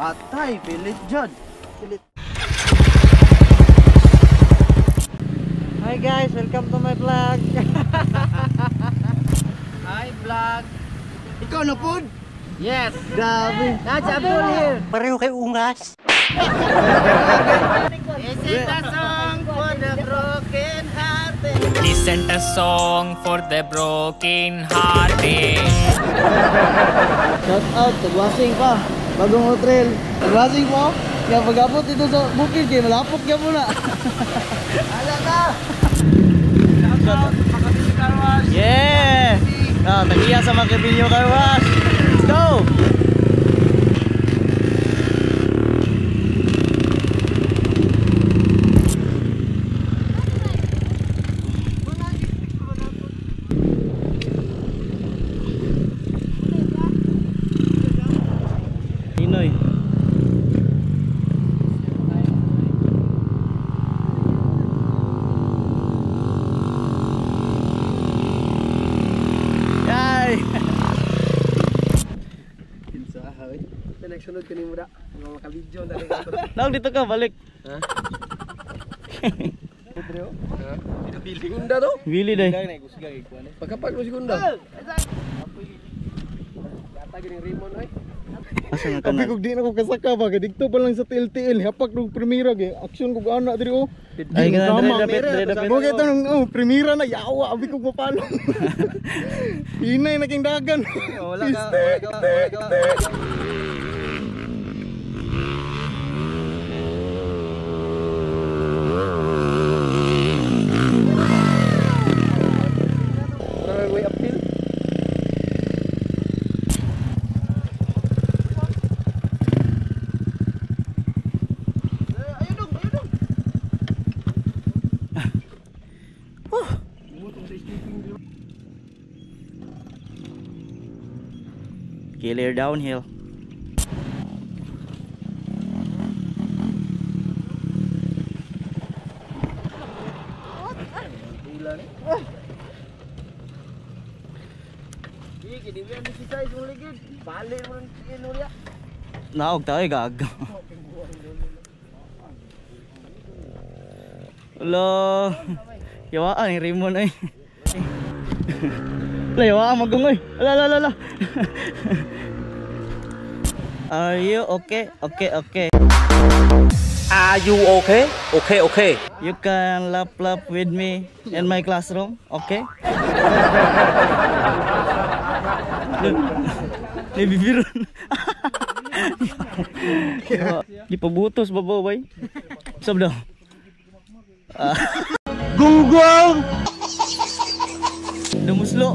Ay, pilit dyan. Pilit. Hi guys, welcome to my vlog. Hi vlog. Ikaw na po? Yes. Grabe. Nachabol here. Pareho kay ungas. Is it a song for the broken hearted? Listen a song for the broken hearted. Shout out, tagwasing pa. Bagong hotel. Tagwasing po. Kaya pag-abot dito sa bukid, kaya malapot ka muna. Ala ka! Yeah! Ah, tagiya sa Makibilyo Car Wash. Let's go! Nagsunod ka ni Mura. Mga makabidyo na rin ako. Naog dito ka, balik. Segunda to? Willy day. Pagkapag mo segunda. Kata gini Rimon ay. Asa Abi tanan? kog di na ko kasaka ba dito pa lang sa TLTL hapak ng primera gay action kog ana diri oh. Ay, ganun, Tama, dire, dapit. Mo kay tanong oh primera na yawa abi kog mapalo. Inay na king dagan. Wala ka, wala ka, wala ka. Parang way uphill. Killer downhill. Iki di biyan di size mo ligid. Bali mo rin kinurya. Naog tayo gag. Hello. Yawaan ni Rimon ay. Ala yawaan magungoy. Ala ala, ala. Are you okay? Okay, okay. Are you okay? Okay, okay. You can laugh laugh with me in my classroom, okay? Ni bibiron. Di pabutos ba bay? Sab daw. Gunggong! Dumuslo.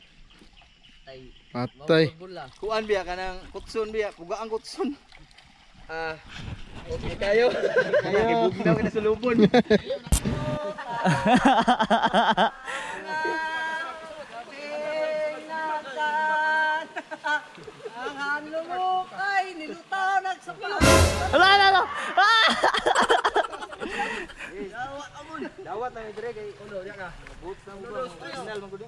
Patay. Kuan biya kanang kutsun biya, kuga ang kutsun. Ah, okay kayo. Kayo. Kibugin daw ka sa lubon. Ang hanlo mo kay nilutaw nagsapaw. Ala ala ala. Dawat na ni dire kay ulo diya ka. Boots na mo. Signal man gud.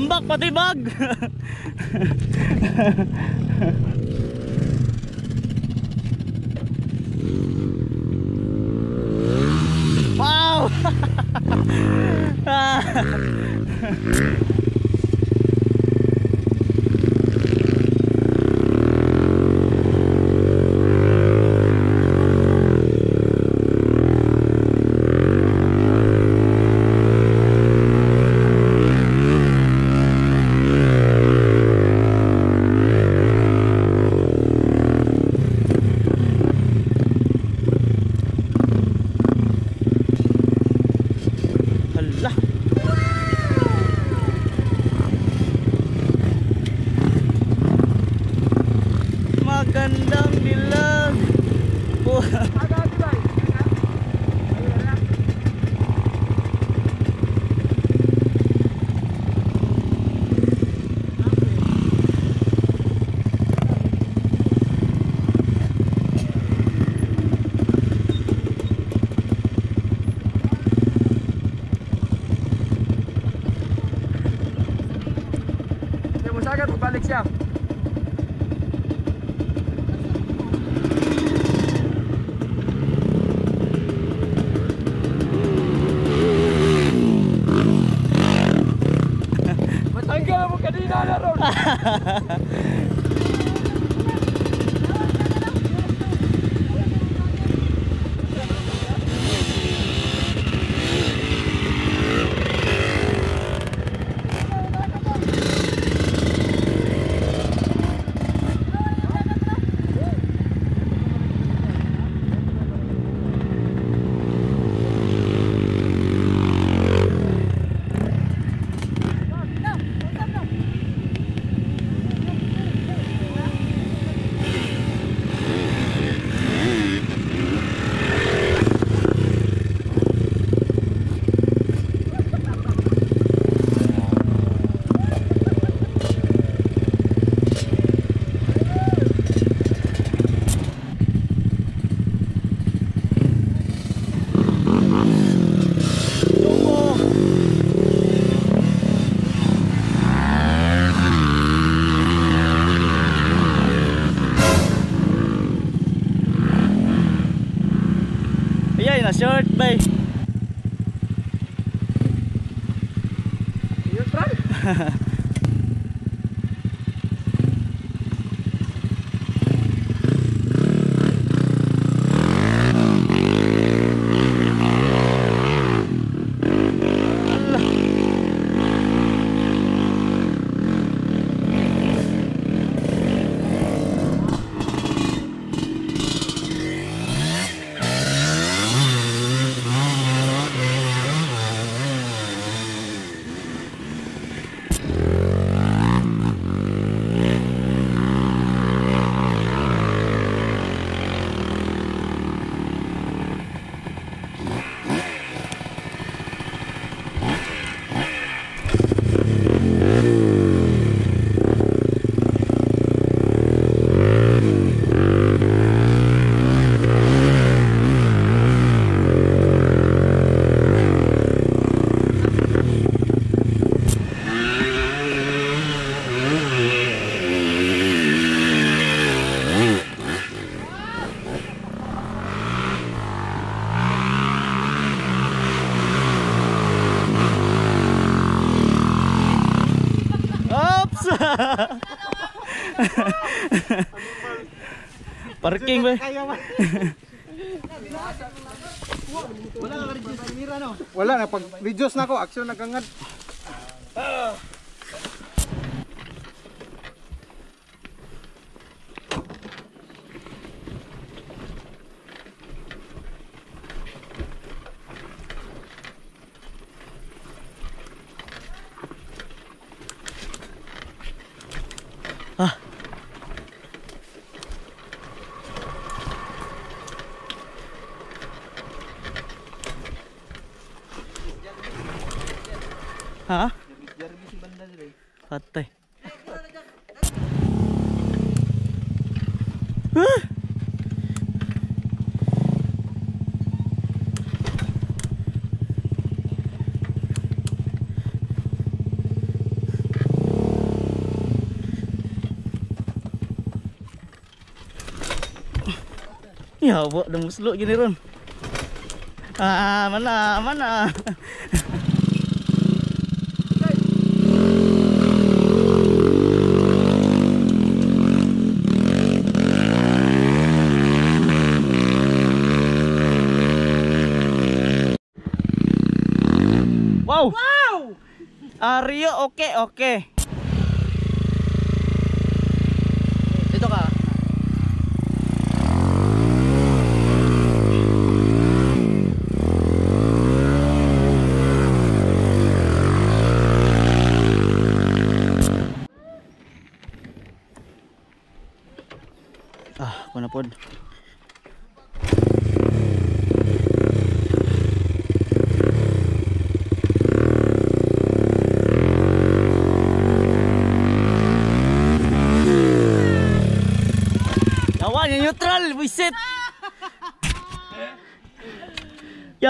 ambak pati bag. wow. bay. Parking ba? Wala na pag reduce na ako, action na kangad. Ha? Jarvis si banda dire. Patay. Ya, buat dah musluk gini ron. Ah, mana, mana. Wow. Wow. Aryo, oke, oke. Dito ka. Ah, ako na pod.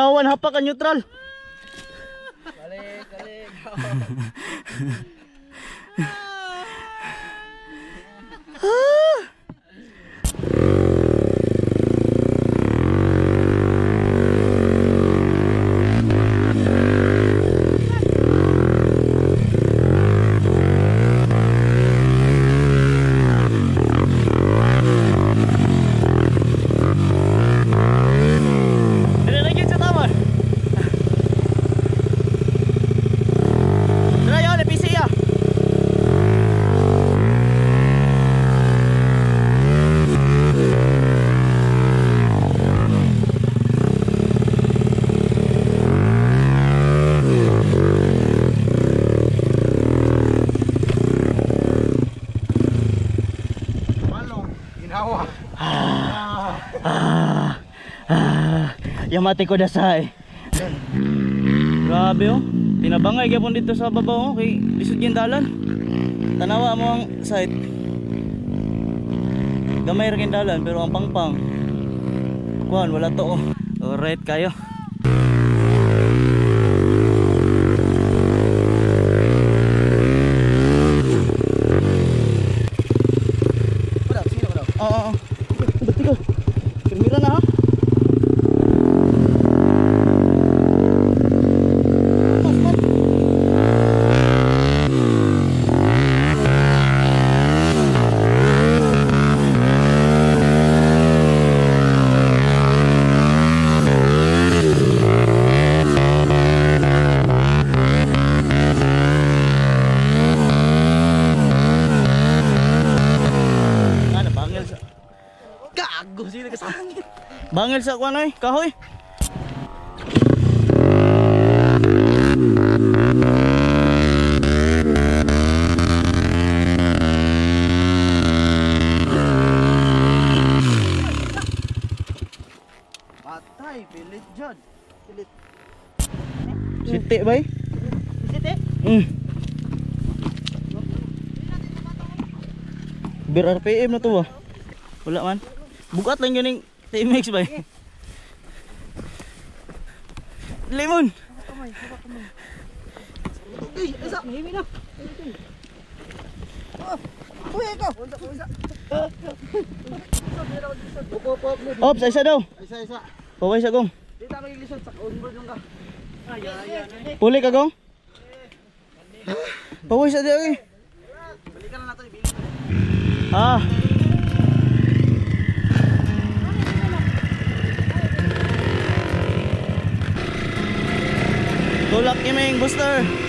Yawan, hapak ang neutral. Yamate ko dasay. Grabe oh. Tinabangay gyapon dito sa babaw oh. Kay lisod yung dalan. Tanawa mo ang site. Gamay ra kayong dalan pero ang pangpang. Kuan wala to oh. Alright kayo. Oo, oo. Bati Bangil sa kuan oy, kahoy. Patay, pilit dyan. Pilit. Siti bay. Siti? Mm. Bir RPM na to ah. Wala man. Bukat lang yun yung TMX bay. Lemon. Uy, isa. Mahimi na. Uy, ikaw. Ops, isa daw. Isa, isa. Paway sa gong. Dito ang ilisod sa onboard yung ka. Ay, ay, ay. Puli ka gong. Paway sa diya eh. Balikan na natin, ibili. Ah. Tulak kiming booster.